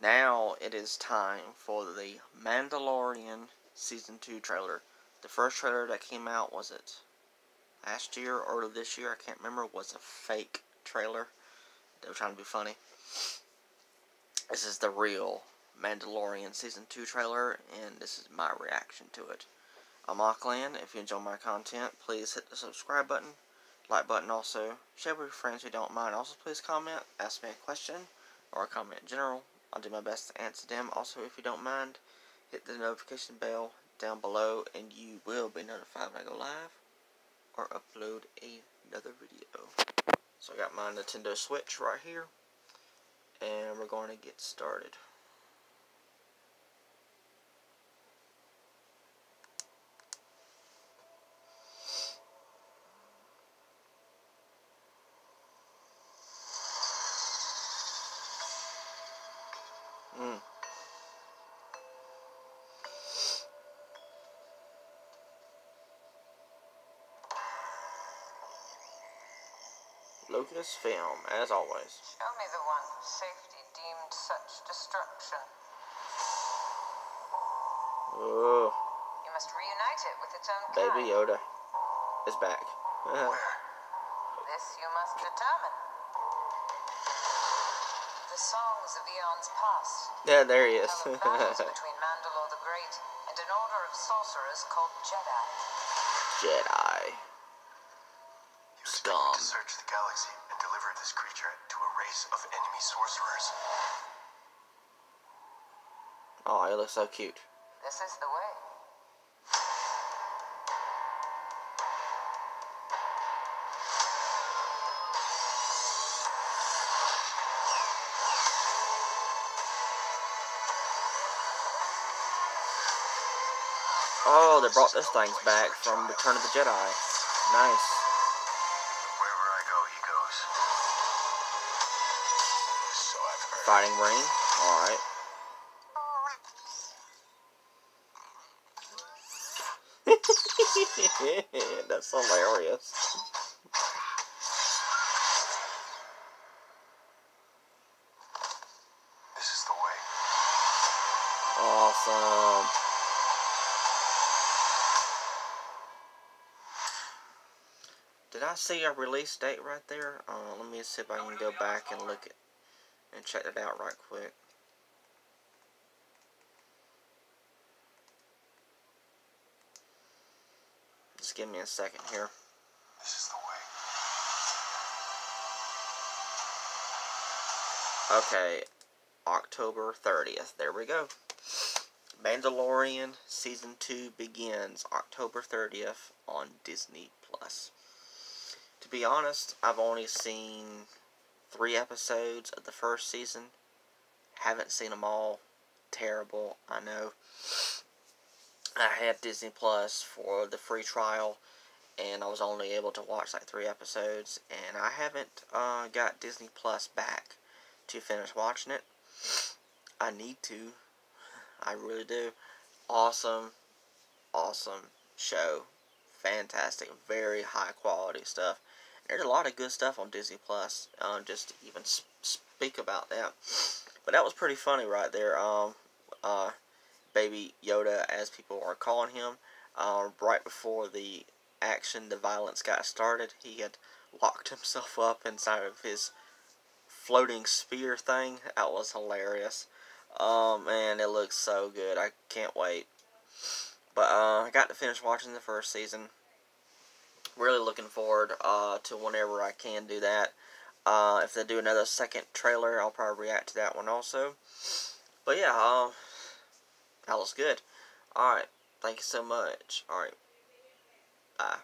Now it is time for the Mandalorian Season 2 trailer. The first trailer that came out, was it last year or this year? I can't remember. Was a fake trailer. They were trying to be funny. This is the real Mandalorian Season 2 trailer, and this is my reaction to it. I'm Aqland. If you enjoy my content, please hit the subscribe button, like button also. Share with your friends who don't mind. Also, please comment, ask me a question, or comment in general. I'll do my best to answer them. Also, if you don't mind, hit the notification bell down below and you will be notified when I go live or upload another video. So I got my Nintendo Switch right here and we're going to get started. Mm. Lucasfilm, as always. Show me the one safety deemed such destruction. Oh, You must reunite it with its own Baby kind. Yoda is back. This you must determine. The songs of eons past yeah, there he is. tell of battles between Mandalore the Great and an order of sorcerers called Jedi. Jedi. Expected Scum. to search the galaxy and deliver this creature to a race of enemy sorcerers. Oh, he looks so cute. This is the way. Oh, they brought this thing back from Return of the Jedi. Nice. Wherever I go, he goes. So Fighting ring. Alright. That's hilarious. This is the way. Awesome. Did I see a release date right there? Uh, let me see if I can go back and look at and check it out right quick. Just give me a second here. This is the way. Okay, October 30th. There we go. Mandalorian Season 2 begins October 30th on Disney Plus. To be honest, I've only seen three episodes of the first season. Haven't seen them all. Terrible, I know. I had Disney Plus for the free trial, and I was only able to watch like three episodes, and I haven't uh, got Disney Plus back to finish watching it. I need to. I really do. Awesome, awesome show. Fantastic, very high quality stuff. There's a lot of good stuff on Disney Plus. Um, just to even speak about that, but that was pretty funny right there. Um, uh, Baby Yoda, as people are calling him, uh, right before the action, the violence got started, he had locked himself up inside of his floating spear thing. That was hilarious. Oh man, it looks so good. I can't wait. But uh, I got to finish watching the first season. Really looking forward uh, to whenever I can do that. Uh, if they do another second trailer, I'll probably react to that one also. But yeah, uh, that was good. Alright, thank you so much. Alright, bye.